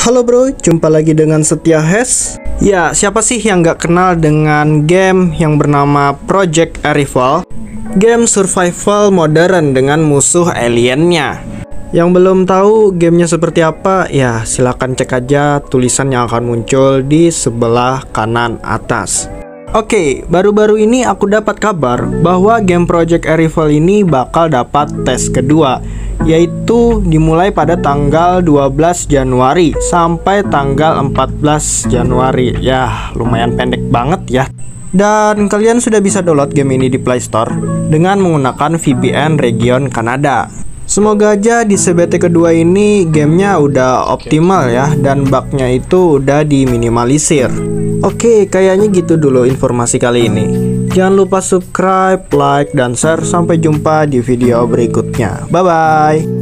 Halo bro, jumpa lagi dengan Setia Hes. Ya, siapa sih yang gak kenal dengan game yang bernama Project Arrival? Game survival modern dengan musuh aliennya. Yang belum tahu gamenya seperti apa, ya silahkan cek aja tulisan yang akan muncul di sebelah kanan atas. Oke, baru-baru ini aku dapat kabar bahwa game Project Arrival ini bakal dapat tes kedua yaitu dimulai pada tanggal 12 Januari sampai tanggal 14 Januari. Ya, lumayan pendek banget ya. Dan kalian sudah bisa download game ini di Play Store dengan menggunakan VPN region Kanada. Semoga aja di CBT kedua ini gamenya udah optimal ya dan bugnya itu udah diminimalisir. Oke, kayaknya gitu dulu informasi kali ini. Jangan lupa subscribe, like, dan share. Sampai jumpa di video berikutnya. Bye bye.